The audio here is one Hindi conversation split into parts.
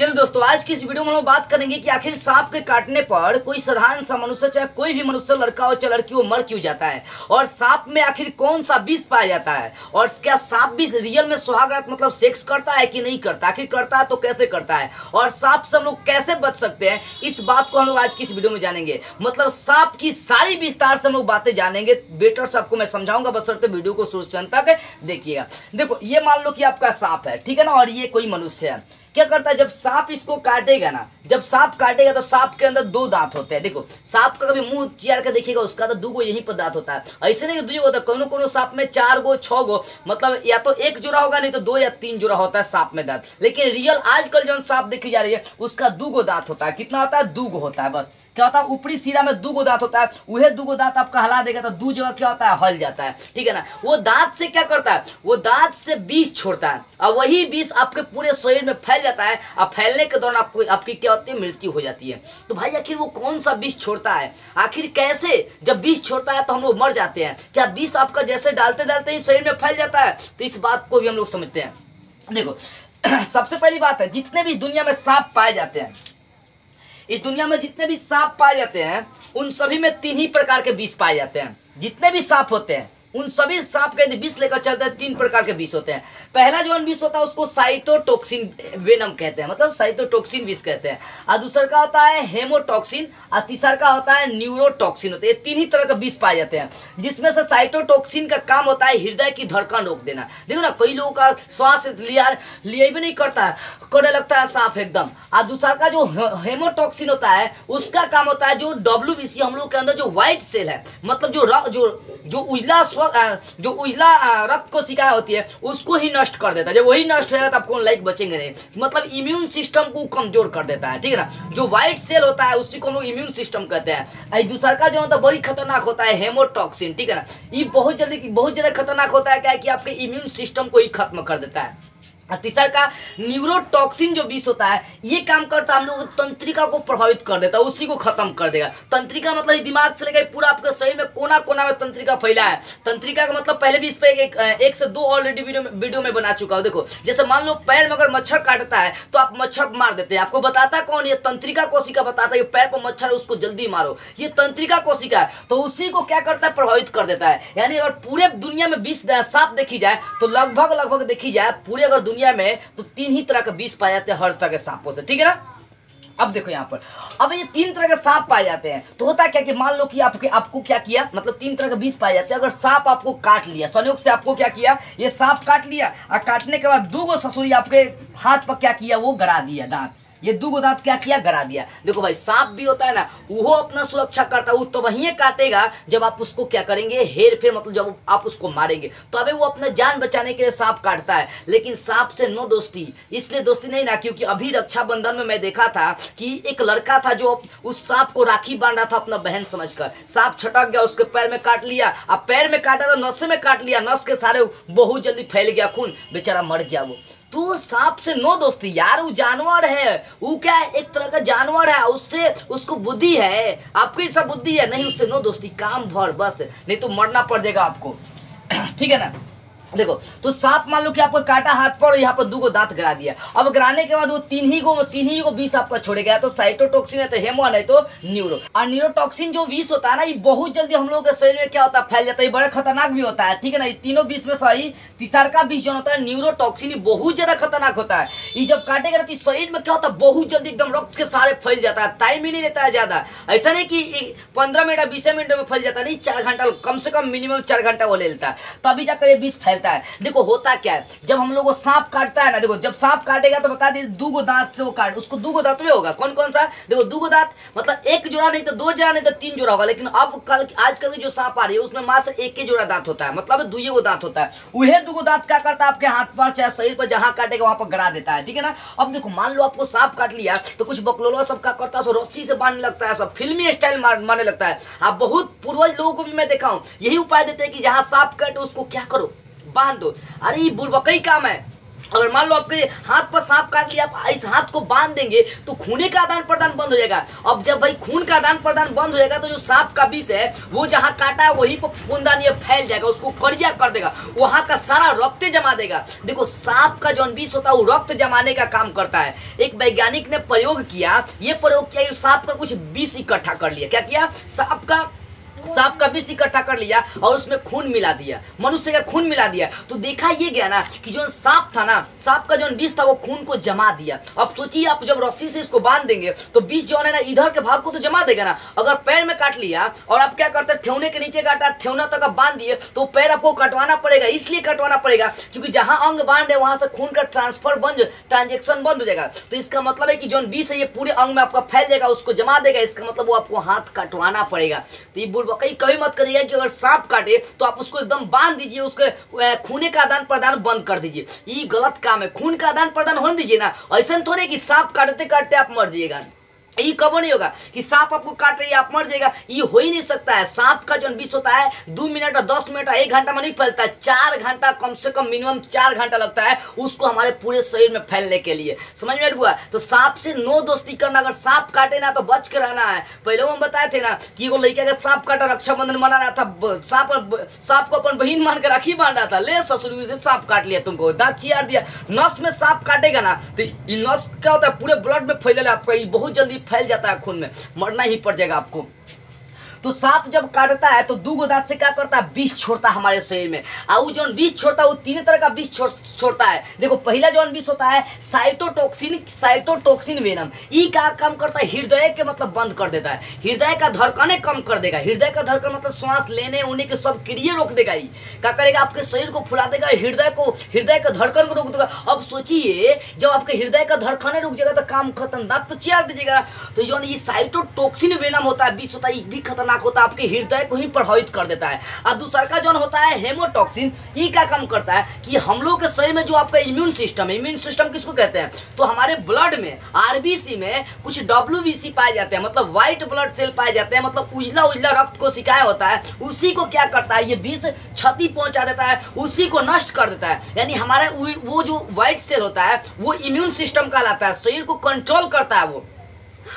चलिए दोस्तों, आज की इस वीडियो में हम बात करेंगे कि आखिर सांप के काटने पर कोई साधारण सा मनुष्य, चाहे कोई भी मनुष्य, लड़का हो चाहे लड़की हो, मर क्यों जाता है? और सांप में आखिर कौन सा विष पाया जाता है? और क्या सांप भी रियल में सुहागरात मतलब सेक्स करता है कि नहीं करता? आखिर करता है तो कैसे करता है? और सांप से हम लोग कैसे बच सकते हैं? इस बात को हम लोग आज की इस वीडियो में जानेंगे। मतलब सांप की सारी विस्तार से हम लोग बातें जानेंगे। बेटर से आपको मैं समझाऊँगा, बस वीडियो को शुरू से अंत तक देखिएगा। देखो, ये मान लो कि आपका सांप है, ठीक है ना? और ये कोई मनुष्य है। क्या करता है? जब सांप इसको काटेगा ना, जब सांप काटेगा तो सांप के अंदर दो दांत होते हैं। देखो, सांप का कभी मुँह चियार के देखिएगा, उसका तो दो गो यहीं पर दांत होता है। ऐसे नहीं दुई होता कोनो कोनो सांप में चार गो, छह गो मतलब या तो एक जुड़ा होगा, नहीं तो दो या तीन जोड़ा होता है सांप में दांत। लेकिन रियल आजकल जो सांप देखी जा रही है, उसका दो गो दांत होता है। कितना होता है? दो गो होता है बस। क्या होता है? ऊपरी सिरा में दो गो दांत होता है, वह दो गो दांत आपका हला देगा तो दू जगह क्या होता है? हल जाता है। ठीक है ना? वो दांत से क्या करता है? वो दांत से विष छोड़ता है। और वही विष आपके पूरे शरीर में फैल जाता है और फैलने के दौरान आपको, आपकी क्या होती है, मृत्यु हो जाती है। तो भाई, आखिर वो कौन सा विष छोड़ता है? आखिर कैसे? जब विष छोड़ता है तो हम लोग मर जाते हैं। क्या विष आपका जैसे डालते डालते ही शरीर में फैल जाता है? तो इस बात को भी हम लोग समझते हैं। देखो, सबसे पहली बात है, जितने भी इस दुनिया में सांप पाए जाते हैं, इस दुनिया में जितने भी सांप पाए जाते हैं, उन सभी में तीन ही प्रकार के विष पाए जाते हैं। जितने भी सांप होते हैं उन सभी सांप के विष लेकर चलते हैं, तीन प्रकार के विष होते हैं। पहला जो विष होता है, उसको साइटोटोक्सिन वेनम कहते हैं। मतलब साइटोटोक्सिन विष कहते हैं। और दूसरा का होता है, हेमोटॉक्सिन और तीसरा का होता है, न्यूरोटॉक्सिन होता है। तीन ही तरह के विष पाए जाते हैं। जिसमें से साइटोटोक्सिन का काम होता है, हृदय की धड़कन रोक देना। देखो ना, कई लोगों का श्वास लिया लिया भी नहीं करता है। करने लगता है सांप एकदम। और दूसरा का जो हेमोटॉक्सिन होता है, उसका काम होता है जो डब्ल्यूबीसी हम लोग के अंदर जो व्हाइट सेल है मतलब जो जो जो उजला स्व जो उजला रक्त को शिकायत होती है, उसको ही नष्ट कर देता है। जब वही नष्ट होगा तो आपको लाइक बचेंगे नहीं। मतलब इम्यून सिस्टम को कमज़ोर कर देता है, ठीक है ना? जो व्हाइट सेल होता है, उसी को हम लोग इम्यून सिस्टम कहते हैं। दूसरा का जो होता है बड़ी खतरनाक होता है हेमोटॉक्सिन ठीक है ना? ये बहुत जल्दी, बहुत ज़्यादा खतरनाक होता है, क्या कि आपके इम्यून सिस्टम को ही खत्म कर देता है। तीसरा का न्यूरोटॉक्सिन जो विष होता है ये काम करता है हम लोग तंत्रिका को प्रभावित कर देता है उसी को खत्म कर देगा। तंत्रिका मतलब दिमाग से लेकर पूरा आपके शरीर में कोना कोना में तंत्रिका फैला है। तंत्रिका का मतलब पहले भी इस पर एक, एक से दो ऑलरेडी वीडियो वीडियो में बना चुका हूँ। देखो जैसे मान लो पैर में अगर मच्छर काटता है तो आप मच्छर मार देते हैं। आपको बताता कौन ये तंत्रिका कोशिका बताता है पैर पर मच्छर उसको जल्दी मारो। ये तंत्रिका कोशिका है तो उसी को क्या करता है? प्रभावित कर देता है। यानी अगर पूरे दुनिया में विष साफ़ देखी जाए तो लगभग लगभग देखी जाए पूरे अगर दुनिया दुनिया में तो तीन ही तरह का विष पाए जाते हैं हर तरह के सांपों से, ठीक है ना? अब देखो यहाँ पर। अब ये तीन तरह के सांप पाए जाते हैं तो होता क्या कि मान लो कि आपके, आपको क्या किया? मतलब तीन तरह के विष पाए जाते हैं। अगर सांप आपको काट लिया, संयोग से आपको क्या किया? ये सांप काट लिया, और काटने के बाद दो गो ससुरी आपके हाथ पर क्या किया? वो गड़ा दिया दांत। ये दो दांत क्या किया? गरा दिया। देखो भाई, सांप भी होता है ना, वो अपना सुरक्षा करता है, वो तो वही काटेगा, जब आप उसको क्या करेंगे? हेर फेर मतलब जब आप उसको मारेंगे। तो अभी वो अपना जान बचाने के लिए सांप काटता है। लेकिन सांप से नो दोस्ती। इसलिए दोस्ती नहीं ना, क्योंकि अभी रक्षाबंधन में मैं देखा था कि एक लड़का था जो उस सांप को राखी बाँध रहा था अपना बहन समझकर। सांप छटक गया, उसके पैर में काट लिया। अब पैर में काटा तो नशे में काट लिया। नस के सारे बहुत जल्दी फैल गया खून। बेचारा मर गया वो। तो सांप से नो दोस्ती, यार, वो जानवर है। वो क्या है एक तरह का जानवर है? उससे उसको बुद्धि है। आपको सब बुद्धि है। नहीं, उससे नो दोस्ती, काम भर, बस। नहीं तो मरना पड़ जाएगा आपको। ठीक है ना? देखो तो सांप मान लो कि आपको काटा हाथ पर यहाँ पर दो दांत गिरा दिया। अब गिराने के बाद वो तीन ही को तीन ही को विष आपका छोड़े गया। तो साइटोटॉक्सिन है तो हेमो है तो न्यूरो और न्यूरोटॉक्सिन जो विष होता है ना, ये बहुत जल्दी हम लोग के शरीर में क्या होता है, फैल जाता है बड़ा खतरनाक भी होता है, ठीक है ना? तीनों विष में सही तीसरा का विष जो होता है न्यूरोटॉक्सिन बहुत ज़्यादा खतरनाक होता है। ये जब काटेगा तो शरीर में क्या होता है, बहुत जल्दी एकदम रक्त के सारे फैल जाता है टाइम ही नहीं लेता है ज़्यादा। ऐसा नहीं कि पंद्रह मिनट बीस मिनट में फैल जाता नहीं, चार घंटा, कम से कम मिनिमम चार घंटा वो ले लेता है। तभी जाकर ये विष फैल फैलता है। देखो, होता क्या है? जब हम लोग सांप काटता है ना, देखो, जब सांप काटेगा तो बता दी दूगो दांत से वो काट, उसको दूगो दांत में होगा। कौन कौन सा? देखो, दूगो दांत मतलब एक जोड़ा नहीं तो दो जोड़ा, नहीं तो तीन जोड़ा होगा। लेकिन अब कल, आजकल की जो सांप आ रही है, उसमें मात्र एक ही जोड़ा दांत होता है। मतलब दुई गो दांत होता है। वही दूगो दांत क्या करता है? आपके हाथ पर चाहे शरीर पर जहाँ काटेगा, वहाँ पर गड़ा देता है। ठीक है ना? अब देखो, मान लो आपको सांप काट लिया तो कुछ बकलोला सब क्या करता है? रस्सी से बांधने लगता है, सब फिल्मी स्टाइल मारने लगता है। आप बहुत पूर्वज लोगों को भी मैं देखा हूँ, यही उपाय देते हैं कि जहाँ सांप काटे, उसको क्या करो? बाँध। दो अरे बुड़बकई काम है। अगर मान लो आपके हाथ पर सांप काट लिया, आप इस हाथ को बाँध देंगे तो खूने का आदान प्रदान बंद हो जाएगा। अब जब भाई खून का आदान प्रदान बंद हो जाएगा तो जो सांप का विष है, वो जहाँ काटा है, वहीं पर खूनदान ये फैल जाएगा, उसको कड़िया कर देगा। वहाँ का सारा रक्त जमा देगा। देखो, सांप का जो विष होता है, वो रक्त जमाने का काम करता है। एक वैज्ञानिक ने प्रयोग किया, ये प्रयोग किया सांप का कुछ विष इकट्ठा कर लिया। क्या किया? सांप का सांप का विष इकट्ठा कर लिया और उसमें खून मिला दिया। मनुष्य का खून मिला दिया। तो देखा ये गया ना कि जो सांप था ना, सांप का जो विष था वो खून को जमा दिया। अब सोचिए आप जब रस्सी से इसको बाँध देंगे तो विष जो है ना, इधर के भाग को तो जमा देगा ना। अगर पैर में काट लिया और आप क्या करते ठेवने के नीचे काटा ठेवना तक आप बाँध दिए तो पैर आपको कटवाना पड़ेगा, इसलिए कटवाना पड़ेगा, क्योंकि जहाँ अंग बाँध है वहाँ से खून का ट्रांसफ़र बंद ट्रांजेक्शन बंद हो जाएगा। तो इसका मतलब है कि जो विष है, ये पूरे अंग में आपका फैल जाएगा, उसको जमा देगा, इसका मतलब वो आपको हाथ कटवाना पड़ेगा। तो ये कहीं कभी मत करिएगा कि अगर सांप काटे तो आप उसको एकदम बाँध दीजिए, उसके खूने का आदान प्रदान बंद कर दीजिए। ये गलत काम है। खून का आदान प्रदान होने दीजिए ना। ऐसा थोड़े कि सांप काटते काटते आप मर जाइएगा। ये कब नहीं होगा कि सांप आपको काट रही है, आप मर जाएगा। ये हो ही नहीं सकता है। सांप का जो विष होता है, दो मिनट और दस मिनट एक घंटा में नहीं फैलता है। चार घंटा कम से कम मिनिमम चार घंटा लगता है उसको हमारे पूरे शरीर में फैलने के लिए। समझ में हुआ तो सांप से नो दोस्ती करना, अगर सांप काटे ना तो बच के रहना है। पहले हम बताए थे ना कि वो लड़का का सांप काटा, रक्षाबंधन मना रहा था सांप सांप को अपन बहन मान कर राखी बाँध रहा था। ले ससुर से सांप काट लिया तुमको, दांत चियार दिया। नस में सांप काटेगा ना तो नस क्या होता है, पूरे ब्लड में फैलेगा आपका। बहुत जल्दी फैल जाता है खून में मरना ही पड़ जाएगा आपको। तो सांप जब काटता है तो दू गो दांत से क्या करता है? विष छोड़ता है हमारे शरीर में। और जो विष छोड़ता है वो तीन तरह का विष छोड़, छोड़ता है। देखो, पहला जो विष होता है साइटोटोक्सिन साइटोटोक्सिन वेनम ये क्या काम करता है, हृदय के मतलब बंद कर देता है। हृदय का धड़कने कम कर देगा। हृदय का धड़कन मतलब श्वास लेने, उन्हें के सब क्रिया रोक देगा ये क्या करेगा? आपके शरीर को फुला देगा, हृदय को, हृदय का धड़कन को रोक देगा। अब सोचिए, जब आपके हृदय का धड़कने रुक जाएगा तो काम खत्म, दांत तो चियार दीजिएगा। तो जो ये साइटोटोक्सिन वेनम होता है, विष होता है ये भी खतरनाक खतरनाक होता है, आपके हृदय को ही प्रभावित कर देता है। और दूसरा का जो होता है हेमोटॉक्सिन ये क्या काम करता है कि हम लोग के शरीर में जो आपका इम्यून सिस्टम है इम्यून सिस्टम किसको कहते हैं? तो हमारे ब्लड में आरबीसी में कुछ डब्ल्यू पाए जाते हैं मतलब व्हाइट ब्लड सेल पाए जाते हैं मतलब उजला उजला रक्त को शिकाय होता है, उसी को क्या करता है? ये विष क्षति पहुँचा देता है, उसी को नष्ट कर देता है। यानी हमारे वो जो व्हाइट सेल होता है, वो इम्यून सिस्टम कहलाता है, शरीर को कंट्रोल करता है वो।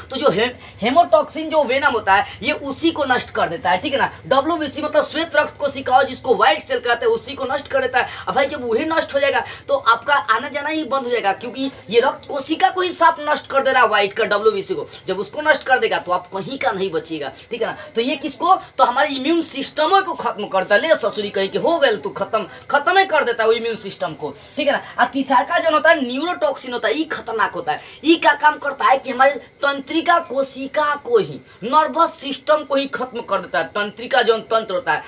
तो जो हे, हेमोटॉक्सिन जो वेनम होता है ये उसी को नष्ट कर देता है ठीक है ना? डब्ल्यू मतलब श्वेत रक्त कोशिकाओं जिसको व्हाइट सेल कहते हैं उसी को नष्ट कर देता है। अब भाई जब वही नष्ट हो जाएगा तो आपका आना जाना ही बंद हो जाएगा क्योंकि ये रक्त कोशिका को ही साफ़ नष्ट कर दे रहा है व्हाइट का डब्ल्यू को। जब उसको नष्ट कर देगा तो आप कहीं का नहीं बचेगा ठीक है ना? तो ये किसको? तो हमारे इम्यून सिस्टम को खत्म करता है। ले ससुरी कहीं के हो गए तो खत्म खत्म ही कर देता है इम्यून सिस्टम को ठीक है ना? तीसरा का जो होता है न्यूरोटॉक्सिन होता है ये खतरनाक होता है। ये क्या काम करता है कि हमारे तंत्रिका कोशिका को ही नर्वस सिस्टम को ही खत्म कर देता है, तंत्रिका जो तंत्र होता है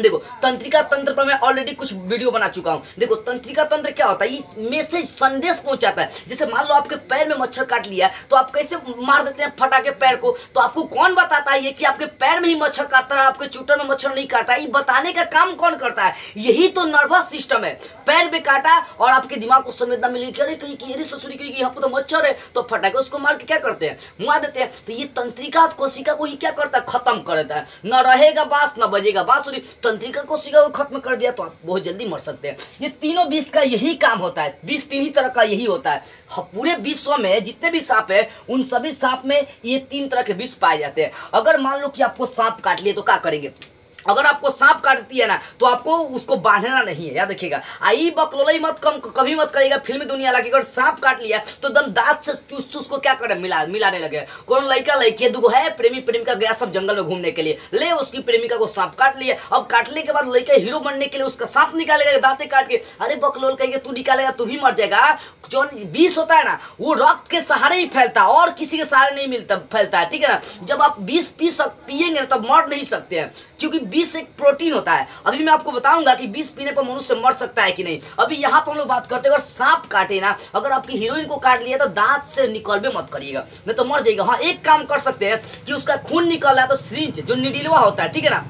देखो, तंत्रिका तंत्र पर मैं ऑलरेडी कुछ वीडियो बना चुका हूँ। देखो, तंत्रिका तंत्र क्या होता है? ये मैसेज संदेश पहुंचाता है। जैसे मान लो आपके पैर में मच्छर काट लिया है तो आप कैसे मार देते हैं फटा के पैर को? तो आपको कौन बताता है ये कि आपके पैर में ही मच्छर काटता है आपके चूटर में मच्छर नहीं काटा ये बताने का काम कौन करता है? यही तो नर्वस सिस्टम है। पैर में काटा और आपके दिमाग को संवेदना मिली अरे, कहीं कि, अरे, ससुरी, कहीं यहाँ पर तो मच्छर है। तो फटा के उसको मार के क्या करते हैं? मुआ देते हैं। तो ये तंत्रिका, कोशिका को ही क्या करता है? खत्म कर देता है। न रहेगा बास, न बजेगा बांसुरी। तंत्रिका कोशिका को खत्म कर दिया तो आप बहुत जल्दी मर सकते हैं। ये तीनों विष का यही काम होता है। विष तीन ही तरह का यही होता है, पूरे विश्व में जितने भी सांप है, उन सभी सांप में ये तीन तरह के विष पाए जाते हैं। अगर मान लो कि आपको सांप काट लिए तो क्या करेंगे? अगर आपको सांप काटती है ना तो आपको उसको बांधना नहीं है, याद रखिएगा। आई बकलोलाई मत कम, कभी मत करेगा फिल्मी दुनिया लगे अगर सांप काट लिया तो एकदम दांत से चूस चूस को क्या करे? मिला, मिलाने लगे। कौन लड़का लड़की दुगो है, प्रेमी प्रेमिका गया सब जंगल में घूमने के लिए। ले उसकी प्रेमिका को सांप काट लिया अब काटने के बाद लड़का हीरो बनने के लिए उसका सांप निकालेगा, दांते काट के। अरे बकलोल कहेंगे, तू निकालेगा, तू भी मर जाएगा। जो विष होता है ना, वो रक्त के सहारे ही फैलता और किसी के सहारे नहीं मिलता, फैलता है, ठीक है ना? जब आप बीस पी सक, पियेंगे, तब मर नहीं सकते हैं। क्योंकि बीस एक प्रोटीन होता है। अभी मैं आपको बताऊँगा कि बीस पीने पर मनुष्य मर सकता है कि नहीं। अभी यहाँ पर हम लोग बात करते हैं, अगर सांप काटे ना, अगर आपकी हीरोइन को काट लिया तो दांत से निकलबे मत करिएगा। नहीं तो मर जाएगा। हाँ एक काम कर सकते हैं कि उसका खून निकल रहा है तो सिंच, जो निडिलवा होता है, ठीक है ना?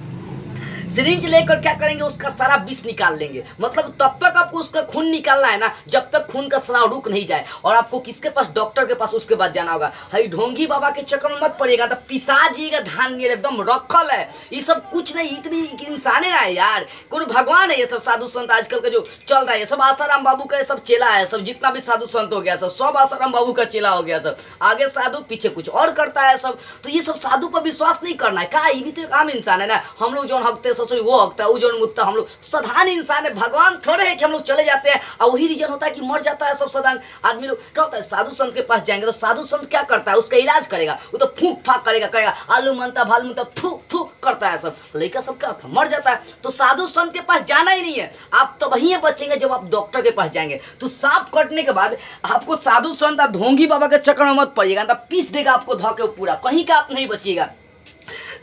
सिरिंज लेकर क्या करेंगे, उसका सारा विष निकाल लेंगे। मतलब तब तक आपको उसका खून निकालना है ना, जब तक खून का स्राव रुक नहीं जाए। और आपको किसके पास, डॉक्टर के पास, उसके बाद जाना होगा। हई ढोंगी बाबा के चक्कर में मत पड़ेगा तो पिसा जिएगा धान एकदम रखल है। ये सब कुछ नहीं, इतनी इंसान है यार। कोई भगवान है ये सब, साधु संत आजकल का जो चल रहा है। सब आसाराम बाबू का सब चेला है सब जितना भी साधु संत हो गया, सब सब आसाराम बाबू का चेला हो गया, सब। आगे साधु, पीछे कुछ और करता है सब। तो ये सब साधु पर विश्वास नहीं करना है। का ये भी तो एक आम इंसान है ना। हम लोग जो हकते ससुर वो है वो जो मुत्ता हम लोग। साधारण इंसान है, भगवान थोड़े है कि हम लोग चले जाते हैं और वही रीजन होता है कि मर जाता है सब साधारण आदमी लोग। क्या होता है, साधु संत के पास जाएँगे तो साधु संत क्या करता है? उसका इलाज करेगा, वो तो फूक फाक करेगा करेगा आलू मनता, भालू मनता थू थू करता है सब। लड़का सब क्या होता है, मर जाता है। तो साधु संत के पास जाना ही नहीं है। आप तो वहीं बचेंगे जब आप डॉक्टर के पास जाएँगे। तो सांप कटने के बाद आपको साधु संत ढोंगी बाबा के चक्कर में मत पड़िएगा पीस देगा आपको धोके पूरा। कहीं का आप नहीं बचिएगा।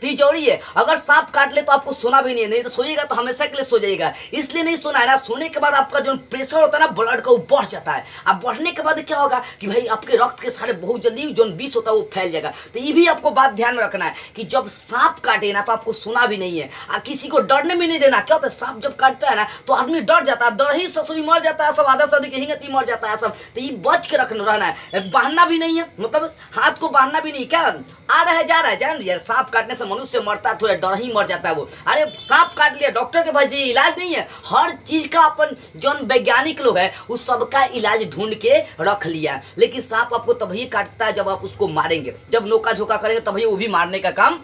तिजोरी है। अगर सांप काट ले तो आपको सोना भी नहीं है, नहीं तो सोइएगा तो हमेशा के लिए सो जाइएगा इसलिए नहीं सोना है ना, सोने के बाद आपका जो प्रेशर होता है ना ब्लड का वो बढ़ जाता है। अब बढ़ने के बाद क्या होगा कि भाई आपके रक्त के सारे बहुत जल्दी जो विष होता है वो फैल जाएगा। तो ये भी आपको बात ध्यान में रखना है कि जब सांप काटे ना तो आपको सोना भी नहीं है। और किसी को डरने भी नहीं देना। क्या होता है, सांप जब काटता है ना तो आदमी डर जाता है। डर ही ससुरी मर जाता है सब, आधा सदी के हिंगती मर जाता है सब। तो ये बच के रखना, रहना है। बांधना भी नहीं है मतलब हाथ को बांधना भी नहीं क्या आ रहा है, जा रहा है, जान, यार सांप काटने से मनुष्य मरता तो डर ही मर जाता है वो। अरे, सांप काट लिया, डॉक्टर के पास ये इलाज नहीं है। हर चीज़ का अपन जो वैज्ञानिक लोग है, उस सबका इलाज ढूंढ के रख लिया लेकिन सांप आपको तभी काटता है जब आप उसको मारेंगे। जब नोका झोंका करेंगे, तभी वो भी मारने का काम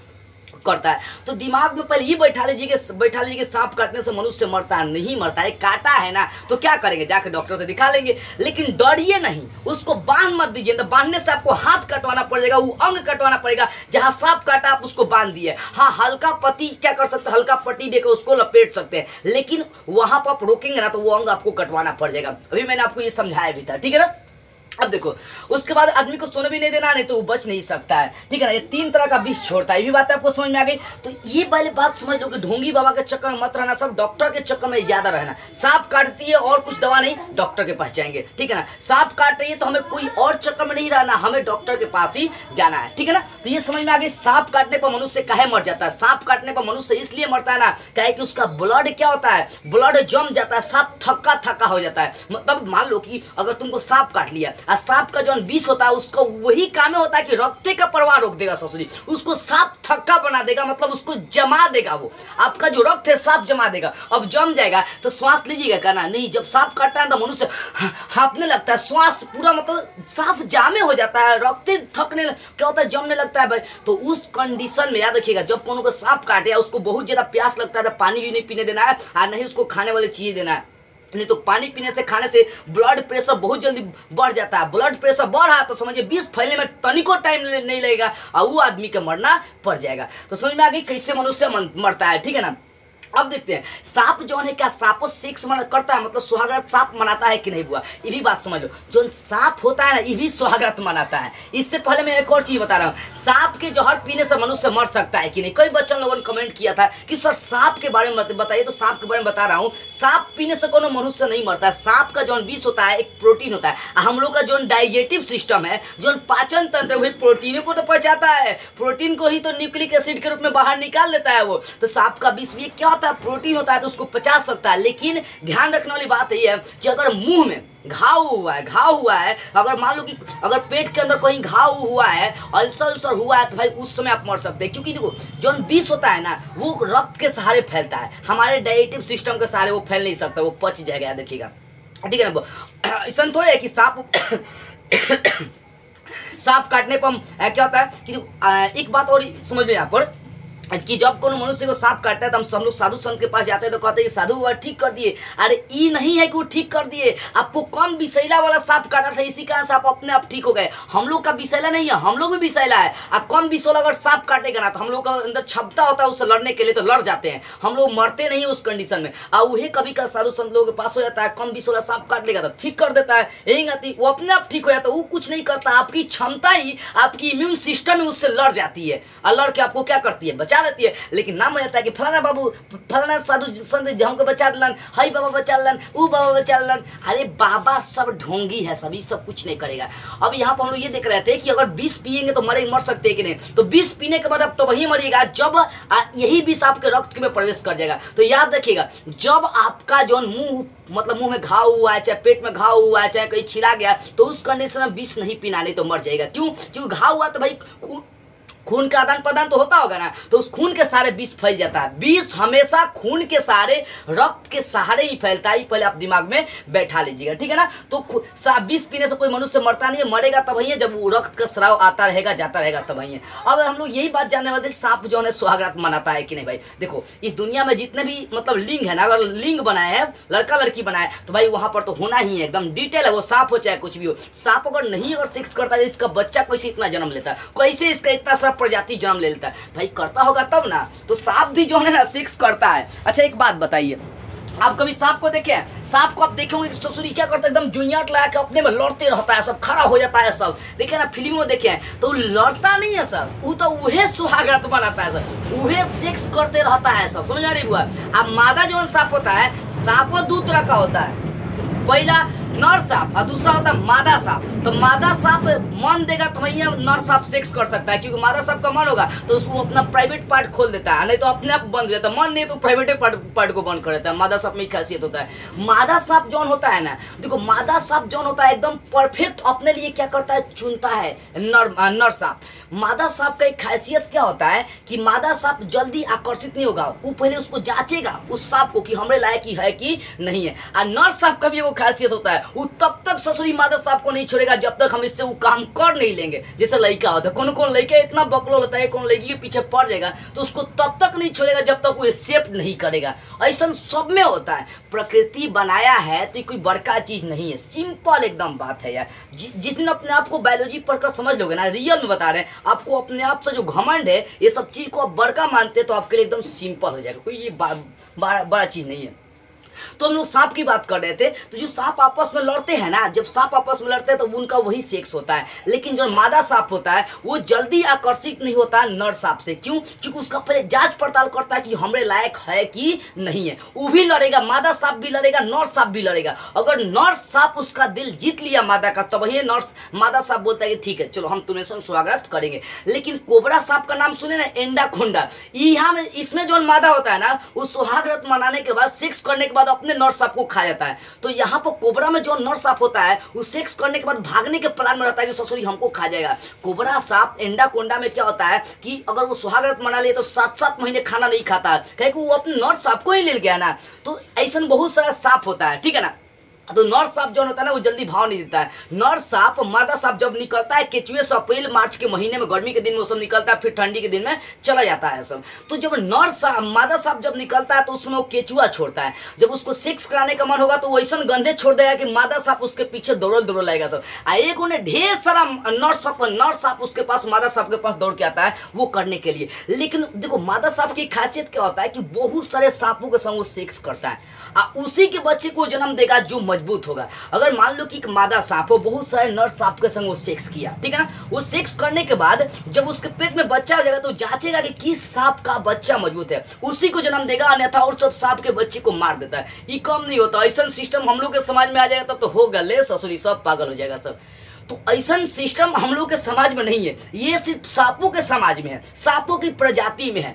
करता है। तो दिमाग में पहले ये बैठा लीजिए कि बैठा लीजिए कि सांप काटने से मनुष्य मरता है नहीं मरता है काटा है ना तो क्या करेंगे? जाकर डॉक्टर से दिखा लेंगे। लेकिन डरिए नहीं, उसको बाँध मत दीजिए। तो बांधने से आपको हाथ कटवाना पड़ेगा, वो अंग कटवाना पड़ेगा। जहाँ सांप काटा, आप उसको बाँध दिए। हाँ हल्का पति क्या कर सकते हैं? हल्का पट्टी देकर उसको लपेट सकते हैं। लेकिन वहाँ पर आप रोकेंगे ना तो वो अंग आपको कटवाना पड़ जाएगा। अभी मैंने आपको ये समझाया भी था, ठीक है ना? अब देखो, उसके बाद आदमी को सोने भी नहीं देना, नहीं तो वो बच नहीं सकता है। ठीक है ना, ये तीन तरह का विष छोड़ता है, ये भी बात आपको समझ में आ गई? तो ये वाली बात समझ लो कि ढोंगी बाबा के चक्कर में मत रहना, सब डॉक्टर के चक्कर में ज़्यादा रहना। सांप काटती है और कुछ दवा नहीं, डॉक्टर के पास जाएँगे। ठीक है ना, सांप काट रही है तो हमें कोई और चक्कर में नहीं रहना, हमें डॉक्टर के पास ही जाना है। ठीक है ना तो ये समझ में आ गई, सांप काटने पर मनुष्य कहे मर जाता है? सांप काटने पर मनुष्य इसलिए मरता है ना, कहे कि उसका ब्लड क्या होता है? ब्लड जम जाता है, सांप थक्का थक्का हो जाता है। मतलब मान लो कि अगर तुमको सांप काट लिया और सांप का जो विष होता है, उसका वही काम होता है कि रक्ते का प्रवाह रोक देगा ससुरी उसको सांप थक्का बना देगा मतलब उसको जमा देगा वो। आपका जो रक्त है सांप जमा देगा। अब जम जाएगा तो श्वास लीजिएगा, कहना, नहीं, जब सांप काटता है तो मनुष्य हाँपने लगता है। श्वास पूरा मतलब सांप जामे हो जाता है। रक्ते थकने क्या होता है, जमने लगता है भाई। तो उस कंडीशन में याद रखिएगा, जब कोनो को सांप काटे उसको बहुत ज़्यादा प्यास लगता है तो पानी भी नहीं पीने देना है और नहीं उसको खाने वाली चीज़ें देना है। नहीं तो पानी पीने से खाने से ब्लड प्रेशर बहुत जल्दी बढ़ जाता है। ब्लड प्रेशर बढ़ रहा तो समझिए बीस फैलने में तनिको टाइम नहीं लगेगा और वो आदमी का मरना पड़ जाएगा। तो समझ में आ गई कैसे मनुष्य मरता है, ठीक है ना? अब देखते हैं, सांप जो है क्या सांपों सेक्स मन करता है? मतलब सुहागरात सांप मनाता है कि नहीं बुआ? ये भी बात समझ लो। जो सांप होता है ना, ये भी सुहागरात मनाता है। इससे पहले मैं एक और चीज़ बता रहा हूँ। सांप के जहर पीने से मनुष्य मर सकता है कि नहीं? कई बच्चों लोगों ने कमेंट किया था कि, सर, सांप के बारे में बताइए। तो सांप के बारे में बता रहा हूँ। सांप पीने से कोनो मनुष्य नहीं मरता। है सांप का जो विष होता है, एक प्रोटीन होता है। हम लोग का जो डाइजेटिव सिस्टम है, जो पाचन तंत्र वही प्रोटीन को तो पचाता है। प्रोटीन को ही तो न्यूक्लिक एसिड के रूप में बाहर निकाल लेता है वो। तो सांप का विष भी क्या होता है प्रोटीन होता है तो उसको पचा सकता है। लेकिन ध्यान रखने वाली बात यही है कि अगर मुँह में घाव हुआ है, घाव हुआ है, अगर मान लो कि अगर पेट के अंदर कहीं घाव हुआ है, अल्सर उल्सर हुआ है तो भाई उस समय आप मर सकते हैं। क्योंकि देखो, जो विष होता है ना, वो रक्त के सहारे फैलता है। हमारे डाइजेटिव सिस्टम के सहारे वो फैल नहीं सकता, वो पच जाएगा, देखिएगा। ठीक है ना ऐसा थोड़े है कि सांप सांप काटने पर क्या होता है कि एक बात और समझ लो यहाँ पर। कि जब कोनो मनुष्य को सांप काटता है तो हम सब लोग साधु संत के पास जाते हैं तो कहते हैं साधु बाबा ठीक कर दिए। अरे, ई नहीं है कि वो ठीक कर दिए। आपको कम विषैला वाला सांप काटा था? इसी कारण से आप अपने आप ठीक हो गए। हम लोग का विषैला नहीं है, हम लोग भी विषैला है। अब कम विषोला अगर सांप काटेगा ना तो हम लोग का अंदर क्षमता होता है उससे लड़ने के लिए तो लड़ जाते हैं। हम लोग मरते नहीं उस कंडीशन में। और वही कभी का साधु संत लोगों के पास हो जाता है कम विषोला सांप काट लेगा तो ठीक कर देता है। यही आती वो अपने आप ठीक हो जाता है, वो कुछ नहीं करता। आपकी क्षमता ही, आपकी इम्यून सिस्टम उससे लड़ जाती है। और लड़ के आपको क्या करती है? बचा बचा लेती है। लेकिन नाम हो जाता है कि फलाना बाबू, फलाना साधु संत जी हमको बचा दिलन, हई बाबा बचा लन ऊ बाबा बचा लन अरे बाबा सब ढोंगी है, सभी सब कुछ नहीं करेगा। अब यहाँ पर हम लोग ये देख रहे थे कि अगर विष पिएँगे तो मरे, मर सकते हैं कि नहीं? तो विष पीने के बाद अब तो वही मरिएगा, जब यही विष आपके रक्त में प्रवेश कर जाएगा। तो याद रखिएगा, जब आपका जो मुँह मतलब मुँह में घाव हुआ है, चाहे पेट में घाव हुआ है, चाहे कहीं छिला गया तो उस कंडीशन में विष नहीं पीना, नहीं तो मर जाएगा। क्यों? क्योंकि घाव हुआ तो भाई खून- का आदान प्रदान तो होता होगा ना तो उस खून के सारे विष फैल जाता है। विष हमेशा खून के सहारे, रक्त के सहारे ही फैलता है पहले आप दिमाग में बैठा लीजिएगा, ठीक है ना? तो विष पीने से कोई मनुष्य मरता नहीं है, मरेगा तब ही, जब वो रक्त का स्राव आता रहेगा, जाता रहेगा तब ही। अब हम लोग यही बात जानने वाले सांप जो है, सुहागरात मनाता है कि नहीं भाई? देखो, इस दुनिया में जितने भी मतलब लिंग है ना, अगर लिंग बनाए है, लड़का लड़की बनाए तो भाई वहाँ पर तो होना ही है, एकदम डिटेल है, वो सांप हो चाहे कुछ भी हो। सांप अगर नहीं अगर सिक्स करता है तो इसका बच्चा कैसे इतना जन्म लेता है? कैसे इसका इतना सारा प्रजाति जन्म ले लेता है। भाई, करता होगा तब ना। तो सांप भी जो है ना सेक्स करता है। अच्छा एक बात बताइए। आप कभी सांप को देखे? सांप को आप देखेंगे ससुरी क्या करता है? एकदम जुनियाट लगा के अपने में लड़ते रहता है, सब खड़ा हो जाता है सब। देखे ना, फ़िल्म में देखे तो लड़ता नहीं है सर। वो तो उहे सुहागरात बनाता है सर। उहे सेक्स करते रहता है सब। समझ आ रही बुआ अब मादा जो सांप होता है, सांप दो तरह का होता है। पहला नर सांप और दूसरा होता है मादा सांप तो मादा सांप मन देगा तो भैया नर सांप सेक्स कर सकता है, क्योंकि मादा सांप का मन होगा तो उसको अपना प्राइवेट पार्ट खोल देता है, नहीं तो अपने आप बंद हो जाता है। मन नहीं तो प्राइवेट पार्ट को बंद कर देता है। मादा सांप में खासियत होता है। मादा सांप जौन होता है ना, देखो मादा सांप जौन होता है एकदम परफेक्ट अपने लिए क्या करता है? चुनता है नर नर सांप मादा सांप का एक खासियत क्या होता है कि मादा सांप जल्दी आकर्षित नहीं होगा, वो पहले उसको जांचेगा, उस सांप को कि हमारे लायक ही है कि नहीं है। और नर सांप का भी एगो खासियत होता है। वो तब तक ससुरी मादा साहब को नहीं छोड़ेगा जब तक हम इससे वो काम कर नहीं लेंगे। जैसे लड़का होता है, कौन कौन लड़का इतना बकलो होता है, कौन लड़की के पीछे पड़ जाएगा तो उसको तब तक नहीं छोड़ेगा जब तक वो एक्सेप्ट नहीं करेगा। ऐसा सब में होता है। प्रकृति बनाया है तो कोई बड़का चीज़ नहीं है। सिंपल एकदम बात है यार। जिस दिन अपने आप को बायोलॉजी पढ़कर समझ लोगे ना रियल में बता रहे हैं, आपको अपने आप से जो घमंड है, ये सब चीज़ को आप बड़का मानते हैं तो आपके लिए एकदम सिंपल हो जाएगा। कोई ये बड़ा चीज़ नहीं है। तो हम लोग सांप की बात कर रहे थे तो जो सांप आपस में लड़ते हैं ना, जब सांप आपस में लड़ते हैं तो उनका वही सेक्स होता है। लेकिन जो मादा सांप होता है, वो जल्दी आकर्षित नहीं होता है नर सांप से। क्यों? क्योंकि उसका पहले जाँच पड़ताल करता है कि हमरे लायक है कि नहीं है। वो भी लड़ेगा, मादा सांप भी लड़ेगा, नर सांप भी लड़ेगा। अगर नर सांप उसका दिल जीत लिया मादा का, तब वही नर मादा सांप बोलता है कि ठीक है, चलो हम तुम्हें स्वागत करेंगे। लेकिन कोबरा सांप का नाम सुने ना एंडा खोंडा इसमें जो मादा होता है ना, वो सुहाग रत मनाने के बाद सेक्स करने के बाद अपने नर सांप को खा जाता है। तो यहाँ पर कोबरा में जो नर सांप होता है, वो सेक्स करने के बाद भागने के प्लान में रहता है कि ससुरी हमको खा जाएगा। कोबरा सांप एंडा कोंडा में क्या होता है कि अगर वो सुहागरत मना लिए तो सात सात महीने खाना नहीं खाता। है कहे कि वो अपने नर सांप को ही ले गया ना। तो ऐसा बहुत सारा सांप होता है, ठीक है ना? तो नर सांप जो होता है ना, वो जल्दी भाव नहीं देता है। नर सांप मादा सांप जब निकलता है केचुए से अप्रैल मार्च के महीने में, गर्मी के दिन में सब निकलता है, फिर ठंडी के दिन में चला जाता है सब। तो जब नर सांप मादा सांप जब निकलता है तो उसमें वो केचुआ छोड़ता है। जब उसको सेक्स कराने का मन होगा तो वो ऐसा गंधे छोड़ देगा कि मादा सांप उसके पीछे दौड़ल दौड़ल आएगा सब। आ, एक उन्हें ढेर सारा नर सांप नर सांप उसके पास मादा सांप के पास दौड़ के आता है, वो करने के लिए। लेकिन देखो मादा सांप की खासियत क्या होता है कि बहुत सारे सांपों के संग वो सेक्स करता है। उसी के बच्चे को जन्म देगा जो मज़बूत होगा। अगर मान लो कि एक मादा सांप हो, बहुत सारे नर सांप के संग वो सेक्स किया, ठीक है ना? वो सेक्स करने के बाद जब उसके पेट में बच्चा हो जाएगा तो जांचेगा कि किस सांप का बच्चा मज़बूत है। उसी को जन्म देगा, अन्यथा और सब सांप के बच्चे को मार देता है। ये कम नहीं होता। ऐसा सिस्टम हम लोग के समाज में आ जाएगा, तब तो हो गले ससुरी सब पागल हो जाएगा सब। तो ऐसा सिस्टम हम लोग के समाज में नहीं है। ये सिर्फ़ सांपों के समाज में है। सांपों की प्रजाति में है।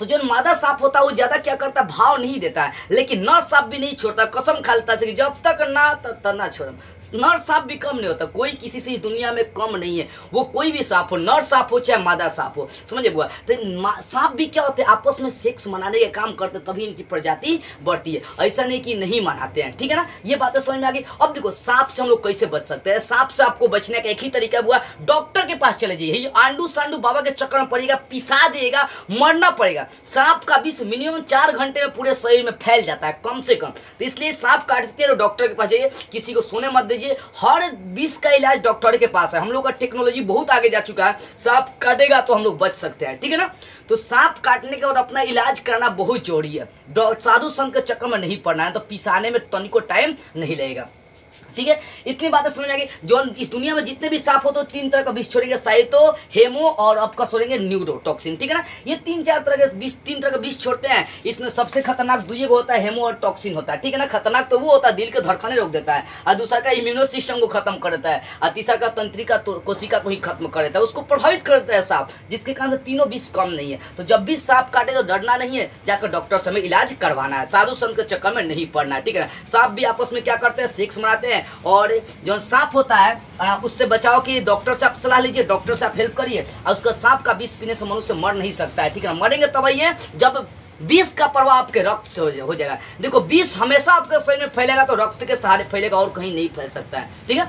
तो जो मादा सांप होता है, वो ज़्यादा क्या करता है? भाव नहीं देता है। लेकिन नर सांप भी नहीं छोड़ता, कसम खा लेता है जब तक ना तब तक ना छोड़म। नर सांप भी कम नहीं होता, कोई किसी से दुनिया में कम नहीं है। वो कोई भी सांप हो, नर सांप हो, चाहे मादा सांप हो। समझे बुआ? तो सांप भी क्या होते हैं? आपस में सेक्स मनाने का काम करते तभी इनकी प्रजाति बढ़ती है। ऐसा नहीं कि नहीं मनाते हैं, ठीक है ना? ये बातें समझ में आ गई? अब देखो सांप से हम लोग कैसे बच सकते हैं? सांप से आपको बचने का एक ही तरीका हुआ डॉक्टर के पास चले जाइए। आंडू सांडू बाबा के चक्कर में पड़ेगा पिसा जाइएगा मरना पड़ेगा। सांप का विष मिनिमम चार घंटे में पूरे शरीर में फैल जाता है, कम से कम। तो इसलिए सांप काटते रहो डॉक्टर के पास जाइए, किसी को सोने मत दीजिए। हर विष का इलाज डॉक्टर के पास है। हम लोग का टेक्नोलॉजी बहुत आगे जा चुका है। सांप काटेगा तो हम लोग बच सकते हैं, ठीक है ना? तो सांप काटने के बाद अपना इलाज करना बहुत ज़रूरी है। साधु संत के चक्कर में नहीं पड़ना है तो पिसाने में तनिको टाइम नहीं लगेगा। ठीक है? इतनी बातें समझ आएगी जो इस दुनिया में जितने भी सांप हो तो तीन तरह का विष छोड़ेंगे। साइतो हेमो और आपका छोड़ेंगे न्यूरोटॉक्सिन ठीक है ना? ये तीन चार तरह के विष तीन तरह का विष छोड़ते हैं। इसमें सबसे खतरनाक दुई को होता है हेमो और टॉक्सिन होता है ठीक है ना? खतरनाक तो वो होता है दिल के धड़कने रोक देता है। और दूसरा का इम्यूनो सिस्टम को खत्म कर देता है। और तीसरा का तंत्रिका तो, कोशिका को ही खत्म कर देता है। उसको प्रभावित कर देता है सांप जिसके कारण से तीनों विष कम नहीं है। तो जब भी सांप काटे तो डरना नहीं है जाकर डॉक्टर से हमें इलाज करवाना है। साधु संत के चक्कर में नहीं पड़ना है ठीक है ना? सांप भी आपस में क्या करते हैं? सेक्स मनाते हैं। और जो सांप होता है आ, उससे बचाव की डॉक्टर से आप सलाह लीजिए डॉक्टर से आप हेल्प करिए और उसका सांप का विष पीने से मनुष्य मर नहीं सकता है ठीक है मरेंगे तब है जब बीस का प्रभाव आपके रक्त से हो हो जाएगा। देखो बीस हमेशा आपके शरीर में फैलेगा तो रक्त के सहारे फैलेगा और कहीं नहीं फैल सकता है ठीक है?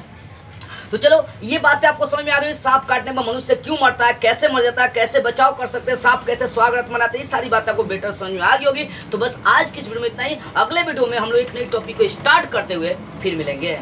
तो चलो, ये बातें आपको समझ में आ रही है सांप काटने पर मनुष्य क्यों मरता है, कैसे मर जाता है, कैसे बचाव कर सकते हैं, सांप कैसे स्वागत मनाते हैं, ये सारी बातें आपको बेटर समझ में आ गई होगी। तो बस आज की इस वीडियो में इतना ही। अगले वीडियो में हम लोग एक नई टॉपिक को स्टार्ट करते हुए फिर मिलेंगे।